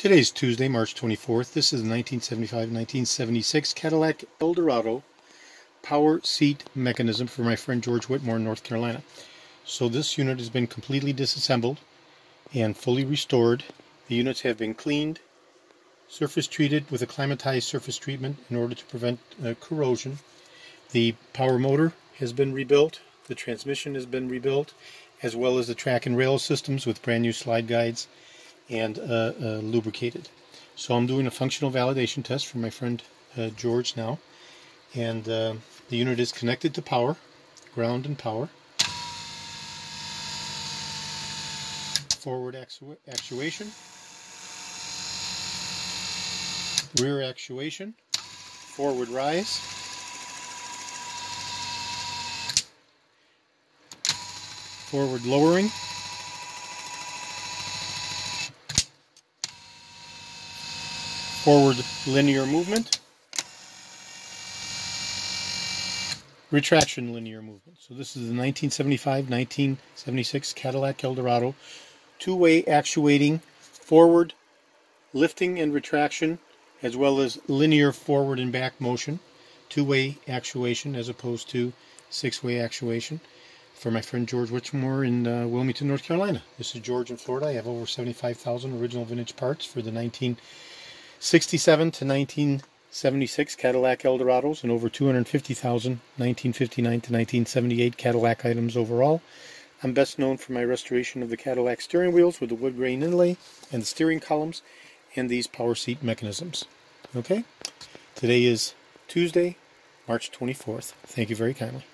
Today's Tuesday, March 24th. This is the 1975-1976 Cadillac Eldorado power seat mechanism for my friend George Whitmore in North Carolina. So this unit has been completely disassembled and fully restored. The units have been cleaned, surface treated with acclimatized surface treatment in order to prevent uh, corrosion. The power motor has been rebuilt, the transmission has been rebuilt, as well as the track and rail systems with brand new slide guides and uh, uh, lubricated. So I'm doing a functional validation test for my friend uh, George now. And uh, the unit is connected to power, ground and power. Forward actu actuation. Rear actuation. Forward rise. Forward lowering. Forward linear movement, retraction linear movement. So this is the 1975-1976 Cadillac Eldorado, two-way actuating forward lifting and retraction as well as linear forward and back motion, two-way actuation as opposed to six-way actuation for my friend George Whitmore in uh, Wilmington, North Carolina. This is George in Florida. I have over 75,000 original vintage parts for the 19 67 to 1976 Cadillac Eldorados and over 250,000 1959 to 1978 Cadillac items overall. I'm best known for my restoration of the Cadillac steering wheels with the wood grain inlay and the steering columns and these power seat mechanisms. Okay? Today is Tuesday, March 24th. Thank you very kindly.